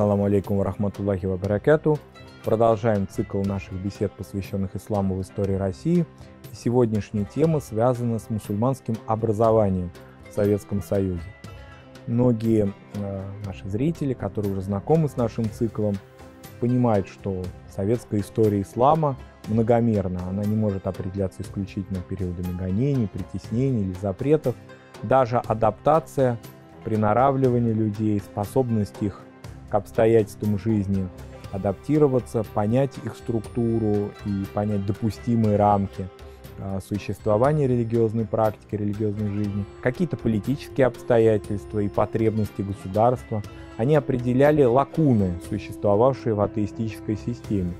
Ассаламу алейкум ва рахматуллахи ва баракату. Продолжаем цикл наших бесед, посвященных исламу в истории России. Сегодняшняя тема связана с мусульманским образованием в Советском Союзе. Многие э, наши зрители, которые уже знакомы с нашим циклом, понимают, что советская история ислама многомерна. Она не может определяться исключительно периодами гонений, притеснений или запретов. Даже адаптация, приноравливание людей, способность их к обстоятельствам жизни адаптироваться, понять их структуру и понять допустимые рамки а, существования религиозной практики, религиозной жизни, какие-то политические обстоятельства и потребности государства, они определяли лакуны, существовавшие в атеистической системе,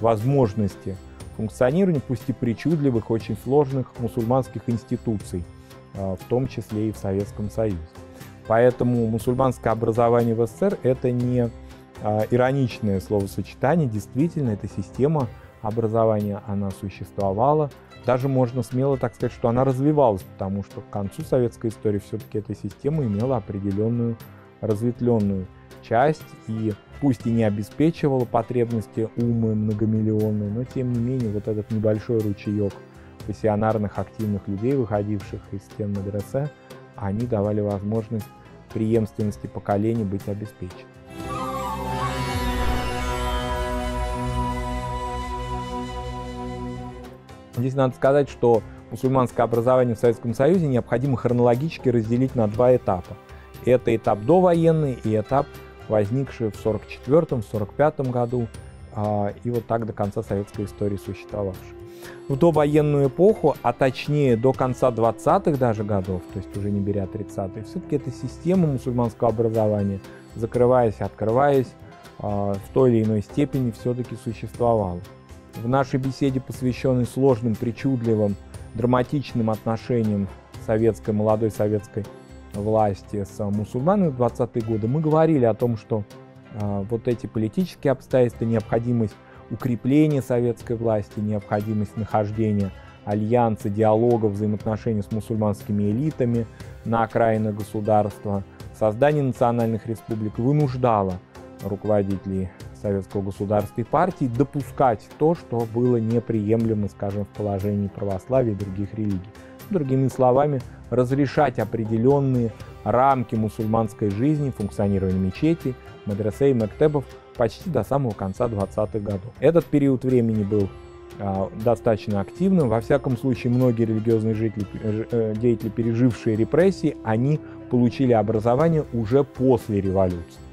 возможности функционирования, пусть и причудливых, очень сложных мусульманских институций, а, в том числе и в Советском Союзе. Поэтому мусульманское образование в СССР – это не а, ироничное словосочетание, действительно, эта система образования, она существовала. Даже можно смело так сказать, что она развивалась, потому что к концу советской истории все-таки эта система имела определенную разветвленную часть и пусть и не обеспечивала потребности умы многомиллионные, но тем не менее вот этот небольшой ручеек пассионарных активных людей, выходивших из стен медресе, они давали возможность преемственности поколений быть обеспеченной. Здесь надо сказать, что мусульманское образование в Советском Союзе необходимо хронологически разделить на два этапа. Это этап довоенный и этап, возникший в 1944-1945 году, а, и вот так до конца советской истории существовавший. В довоенную эпоху, а точнее до конца 20-х даже годов, то есть уже не беря 30-е, все-таки эта система мусульманского образования, закрываясь, открываясь, а, в той или иной степени все-таки существовала. В нашей беседе, посвященной сложным, причудливым, драматичным отношениям советской, молодой советской власти с мусульманами в 20-е годы, мы говорили о том, что э, вот эти политические обстоятельства, необходимость укрепления советской власти, необходимость нахождения альянса, диалога, взаимоотношений с мусульманскими элитами на окраинах государства, создание национальных республик вынуждало руководителей советского государства и партий допускать то, что было неприемлемо, скажем, в положении православия и других религий. Другими словами, разрешать определенные рамки мусульманской жизни, функционирования мечети, мадресе и мектебов почти до самого конца 20-х годов. Этот период времени был а, достаточно активным. Во всяком случае, многие религиозные жители, э, деятели, пережившие репрессии, они получили образование уже после революции.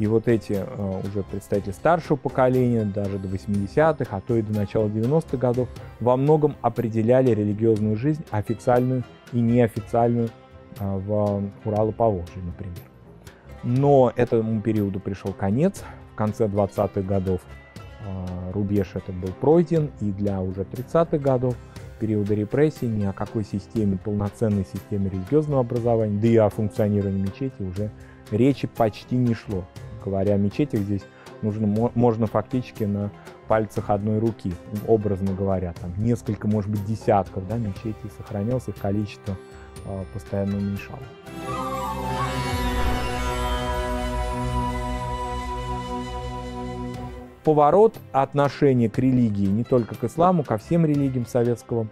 И вот эти э, уже представители старшего поколения, даже до 80-х, а то и до начала 90-х годов, во многом определяли религиозную жизнь, официальную и неофициальную, э, в Урало-Поволжье, например. Но этому периоду пришел конец. Конце 20-х годов э, рубеж этот был пройден, и для уже 30-х годов периода репрессий ни о какой системе, полноценной системе религиозного образования, да и о функционировании мечети уже речи почти не шло говоря о мечетях, здесь нужно, можно фактически на пальцах одной руки, образно говоря, там несколько, может быть, десятков да, мечетей сохранялось, их количество э, постоянно уменьшалось. Поворот отношения к религии, не только к исламу, ко всем религиям советского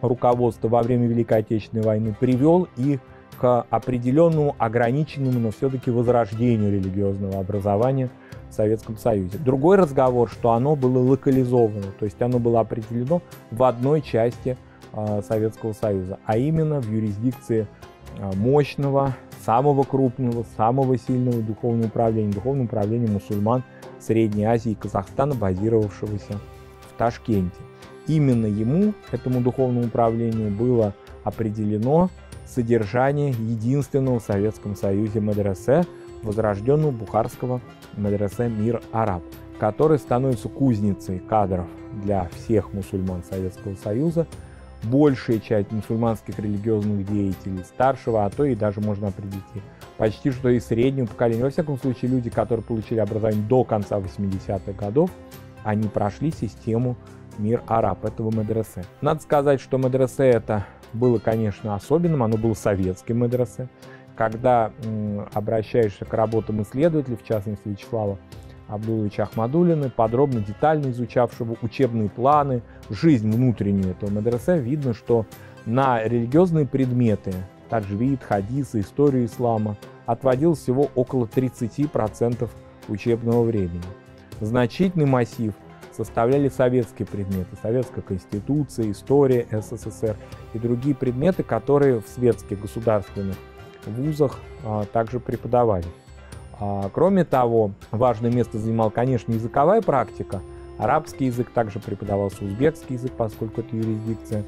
руководства во время Великой Отечественной войны привел и к определенному ограниченному, но все-таки возрождению религиозного образования в Советском Союзе. Другой разговор, что оно было локализовано, то есть оно было определено в одной части э, Советского Союза, а именно в юрисдикции э, мощного, самого крупного, самого сильного духовного управления, духовного управления мусульман Средней Азии и Казахстана, базировавшегося в Ташкенте. Именно ему, этому духовному управлению, было определено содержание единственного в Советском Союзе медресе, возрожденного бухарского медресе «Мир Араб», который становится кузницей кадров для всех мусульман Советского Союза. Большая часть мусульманских религиозных деятелей старшего, а то и даже можно определить почти что и среднего поколения. Во всяком случае, люди, которые получили образование до конца 80-х годов, они прошли систему «Мир Араб» этого медресе. Надо сказать, что медресе это было, конечно, особенным, оно было советским медресе. когда обращаешься к работам исследователей, в частности Вячеслава Абдуловича Ахмадулина, подробно, детально изучавшего учебные планы, жизнь внутреннюю этого медресе, видно, что на религиозные предметы, таджвид, хадисы, историю ислама, отводилось всего около 30% учебного времени. Значительный массив составляли советские предметы, советская конституция, история СССР и другие предметы, которые в светских государственных вузах а, также преподавались. А, кроме того, важное место занимал, конечно, языковая практика. Арабский язык также преподавался узбекский язык, поскольку это юрисдикция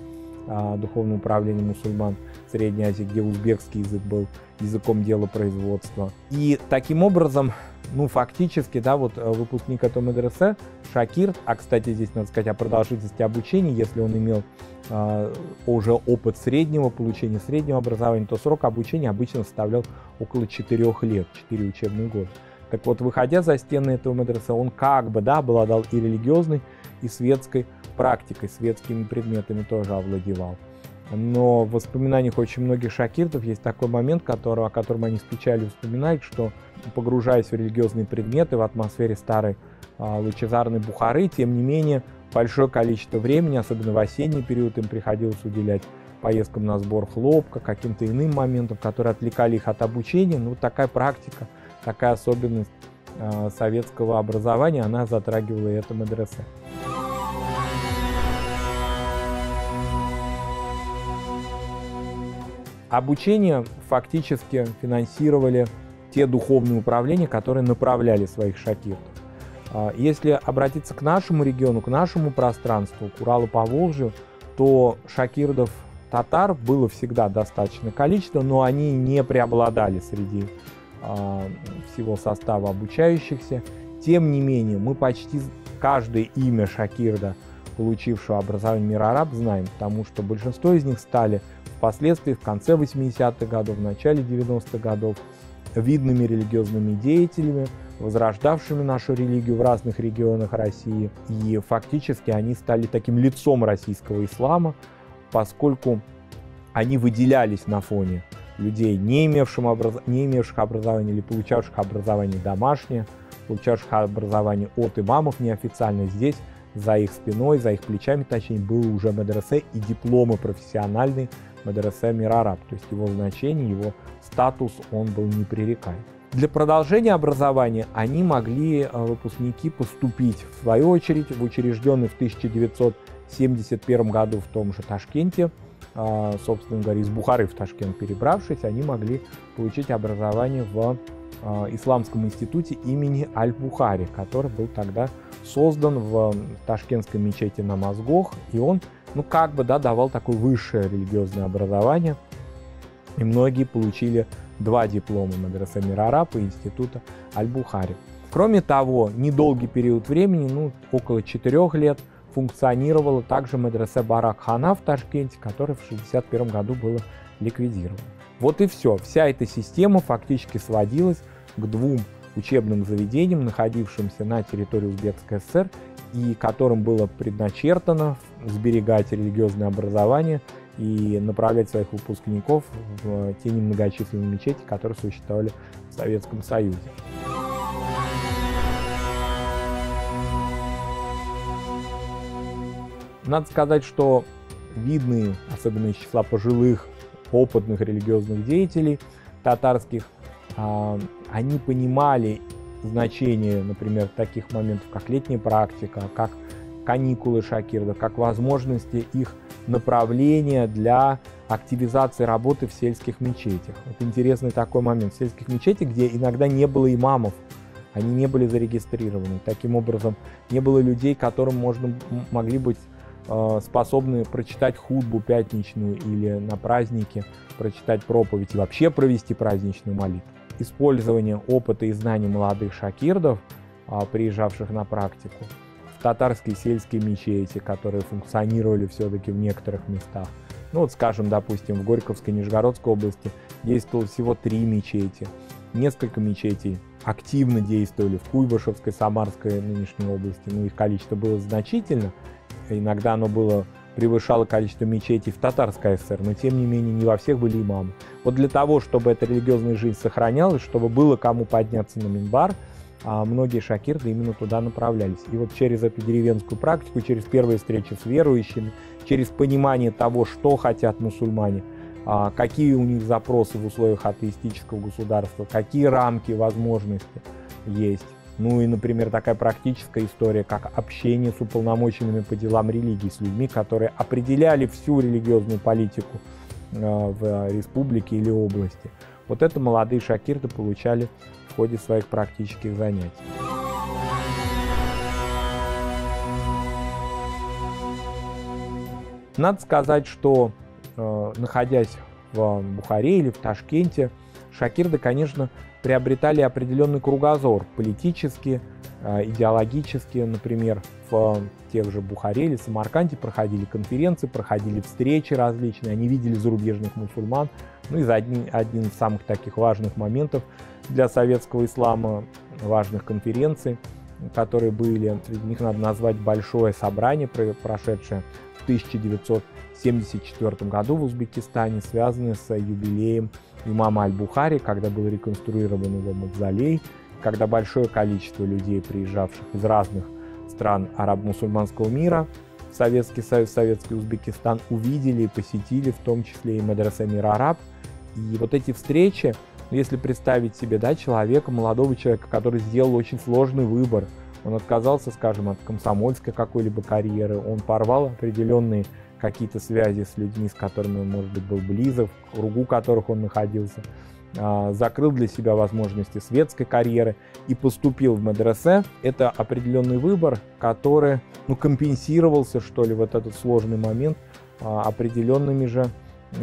Духовного управления мусульман Средней Азии, где узбекский язык был языком дела производства. И таким образом, ну, фактически, да, вот э, выпускник этого медресе, Шакир, а, кстати, здесь надо сказать о продолжительности обучения, если он имел э, уже опыт среднего получения среднего образования, то срок обучения обычно составлял около 4 лет, 4 учебных года. Так вот, выходя за стены этого медресе, он как бы, да, обладал и религиозной, и светской практикой, светскими предметами тоже овладевал. Но в воспоминаниях очень многих шакиртов есть такой момент, который, о котором они с печалью вспоминают, что погружаясь в религиозные предметы в атмосфере старой а, лучезарной Бухары, тем не менее большое количество времени, особенно в осенний период, им приходилось уделять поездкам на сбор хлопка, каким-то иным моментам, которые отвлекали их от обучения. Ну, такая практика, такая особенность э, советского образования, она затрагивала и это медресе. Обучение фактически финансировали те духовные управления, которые направляли своих шакиртов. А, если обратиться к нашему региону, к нашему пространству, к Уралу по Волжью, то шакирдов татар было всегда достаточное количество, но они не преобладали среди всего состава обучающихся. Тем не менее, мы почти каждое имя шакирда, получившего образование мира араб, знаем, потому что большинство из них стали впоследствии в конце 80-х годов, в начале 90-х годов видными религиозными деятелями, возрождавшими нашу религию в разных регионах России. И фактически они стали таким лицом российского ислама, поскольку они выделялись на фоне людей, не, имевшим образ... не имевших образования или получавших образование домашнее, получавших образование от имамов неофициально. Здесь за их спиной, за их плечами, точнее, был уже медресе и дипломы профессиональные медресе Мирараб, то есть его значение, его статус, он был непререкаем. Для продолжения образования они могли, э, выпускники, поступить, в свою очередь, в учрежденный в 1971 году в том же Ташкенте, собственно говоря, из Бухары в Ташкент перебравшись, они могли получить образование в э, Исламском институте имени Аль-Бухари, который был тогда создан в Ташкентской мечети на Мозгох, и он ну, как бы, да, давал такое высшее религиозное образование. И многие получили два диплома Мадраса Мирараб и института Аль-Бухари. Кроме того, недолгий период времени, ну, около четырех лет, функционировала также медресе Барак Хана в Ташкенте, которая в 1961 году была ликвидирована. Вот и все. Вся эта система фактически сводилась к двум учебным заведениям, находившимся на территории Узбекской ССР и которым было предначертано сберегать религиозное образование и направлять своих выпускников в те немногочисленные мечети, которые существовали в Советском Союзе. Надо сказать, что видные, особенно из числа пожилых, опытных религиозных деятелей татарских, а, они понимали значение, например, таких моментов, как летняя практика, как каникулы шакирдов, как возможности их направления для активизации работы в сельских мечетях. Вот интересный такой момент. В сельских мечетях, где иногда не было имамов, они не были зарегистрированы. Таким образом, не было людей, которым можно, могли быть способны прочитать худбу пятничную или на празднике прочитать проповедь и вообще провести праздничную молитву использование опыта и знаний молодых шакирдов, а, приезжавших на практику, в татарские сельские мечети, которые функционировали все-таки в некоторых местах. Ну вот, скажем, допустим, в Горьковской, Нижегородской области действовало всего три мечети. Несколько мечетей активно действовали в Куйбышевской, Самарской нынешней области, но их количество было значительно. Иногда оно было превышало количество мечетей в Татарской ССР, но тем не менее не во всех были имамы. Вот для того, чтобы эта религиозная жизнь сохранялась, чтобы было кому подняться на Минбар, а многие шакирды именно туда направлялись. И вот через эту деревенскую практику, через первые встречи с верующими, через понимание того, что хотят мусульмане, а, какие у них запросы в условиях атеистического государства, какие рамки возможности есть. Ну и, например, такая практическая история, как общение с уполномоченными по делам религии, с людьми, которые определяли всю религиозную политику а, в республике или области. Вот это молодые шакирды получали в ходе своих практических занятий. Надо сказать, что э, находясь в Бухаре или в Ташкенте, шакирды, конечно, приобретали определенный кругозор политически, э, идеологически, например, в тех же Бухаре или Самарканде проходили конференции, проходили встречи различные, они видели зарубежных мусульман. Ну и за один, один из самых таких важных моментов для советского ислама, важных конференций, которые были, среди них надо назвать большое собрание, прошедшее в 1974 году в Узбекистане, связанное с юбилеем имама Аль-Бухари, когда был реконструирован его мавзолей, когда большое количество людей, приезжавших из разных стран арабо-мусульманского мира, Советский Союз, Советский Узбекистан увидели и посетили, в том числе и Мадраса Мир Араб. И вот эти встречи, ну, если представить себе да, человека, молодого человека, который сделал очень сложный выбор, он отказался, скажем, от комсомольской какой-либо карьеры, он порвал определенные какие-то связи с людьми, с которыми он, может быть, был близок, в кругу которых он находился, а, закрыл для себя возможности светской карьеры и поступил в медресе. Это определенный выбор, который ну, компенсировался, что ли, вот этот сложный момент а, определенными же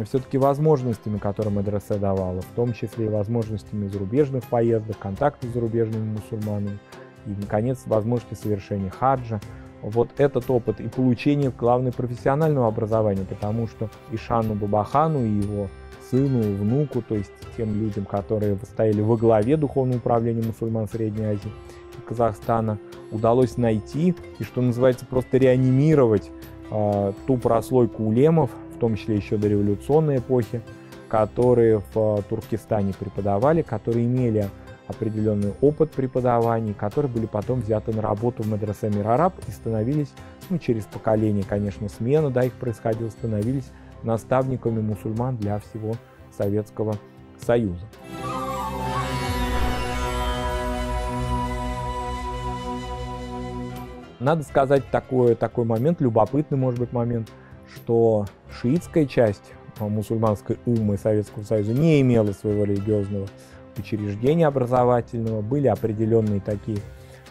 все-таки возможностями, которые медресе давала, в том числе и возможностями зарубежных поездок, контактов с зарубежными мусульманами и, наконец, возможности совершения хаджа вот этот опыт и получение, главное, профессионального образования, потому что Ишану Бабахану и его сыну, внуку, то есть тем людям, которые стояли во главе духовного управления мусульман Средней Азии и Казахстана, удалось найти и, что называется, просто реанимировать э, ту прослойку улемов, в том числе еще до революционной эпохи, которые в Туркестане преподавали, которые имели определенный опыт преподавания, которые были потом взяты на работу в Мадресе Мир Араб и становились, ну, через поколение, конечно, смена, да, их происходила, становились наставниками мусульман для всего Советского Союза. Надо сказать такой, такой момент, любопытный может быть момент, что шиитская часть мусульманской умы Советского Союза не имела своего религиозного учреждения образовательного, были определенные такие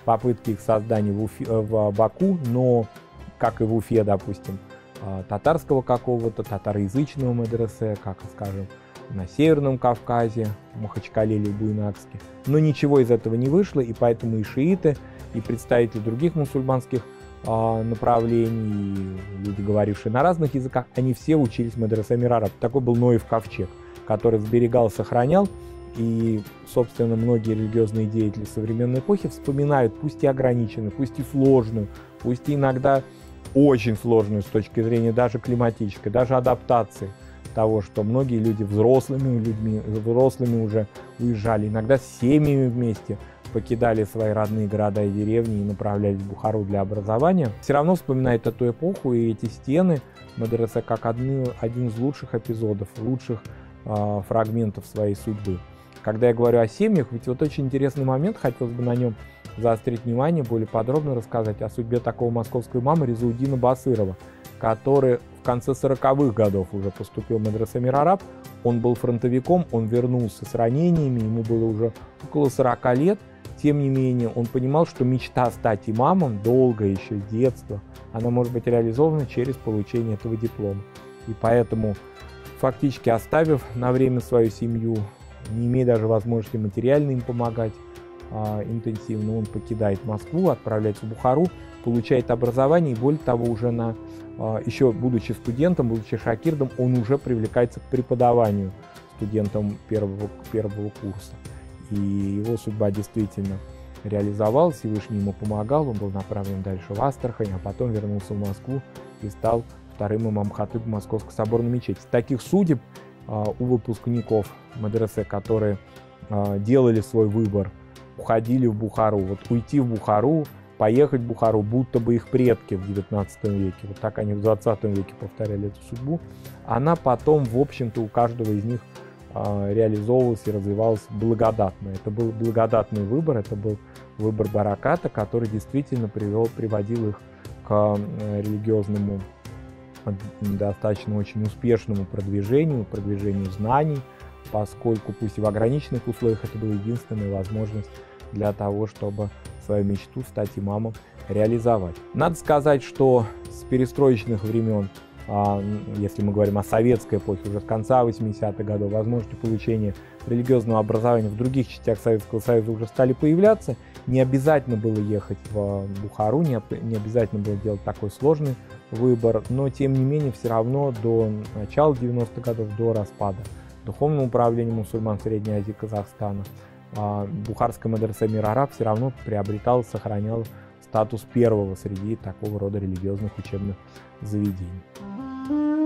попытки их создания в, Уфе, в Баку, но, как и в Уфе, допустим, а, татарского какого-то, татароязычного медресе, как, скажем, на Северном Кавказе, Махачкале Буйнакске. Но ничего из этого не вышло, и поэтому и шииты, и представители других мусульманских направлений, люди, говорившие на разных языках, они все учились в медресе Мирараб. Такой был Ноев ковчег, который сберегал, сохранял и, собственно, многие религиозные деятели современной эпохи вспоминают, пусть и ограниченную, пусть и сложную, пусть и иногда очень сложную с точки зрения даже климатической, даже адаптации того, что многие люди взрослыми людьми, взрослыми уже уезжали, иногда с семьями вместе покидали свои родные города и деревни и направлялись в Бухару для образования, все равно вспоминает эту эпоху и эти стены Мадресе как одни, один из лучших эпизодов, лучших э, фрагментов своей судьбы. Когда я говорю о семьях, ведь вот очень интересный момент, хотелось бы на нем заострить внимание, более подробно рассказать о судьбе такого московской мамы Резаудина Басырова, который в конце 40-х годов уже поступил в Медресе Мирараб. Он был фронтовиком, он вернулся с ранениями, ему было уже около 40 лет. Тем не менее, он понимал, что мечта стать имамом, долго еще с детства, она может быть реализована через получение этого диплома. И поэтому, фактически оставив на время свою семью, не имея даже возможности материально им помогать а, интенсивно, он покидает Москву, отправляется в Бухару, получает образование и более того уже на а, еще будучи студентом, будучи шакирдом, он уже привлекается к преподаванию студентам первого, первого курса. И его судьба действительно реализовалась, Всевышний ему помогал, он был направлен дальше в Астрахань, а потом вернулся в Москву и стал вторым имам Хатыб Московской соборной мечети. Таких судеб у выпускников медресе, которые а, делали свой выбор, уходили в Бухару. Вот уйти в Бухару, поехать в Бухару, будто бы их предки в 19 веке, вот так они в 20 веке повторяли эту судьбу, она потом, в общем-то, у каждого из них а, реализовывалась и развивалась благодатно. Это был благодатный выбор, это был выбор бараката, который действительно привел, приводил их к религиозному достаточно очень успешному продвижению, продвижению знаний, поскольку пусть и в ограниченных условиях это была единственная возможность для того, чтобы свою мечту стать имамом реализовать. Надо сказать, что с перестроечных времен, а, если мы говорим о советской эпохе, уже с конца 80-х годов, возможности получения религиозного образования в других частях Советского Союза уже стали появляться. Не обязательно было ехать в Бухару, не, не обязательно было делать такой сложный выбор, но тем не менее все равно до начала 90-х годов, до распада Духовного управления мусульман Средней Азии Казахстана, а, Бухарская мадраса Мир Араб все равно приобретал, сохранял статус первого среди такого рода религиозных учебных заведений.